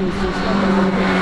pessoas que apresentam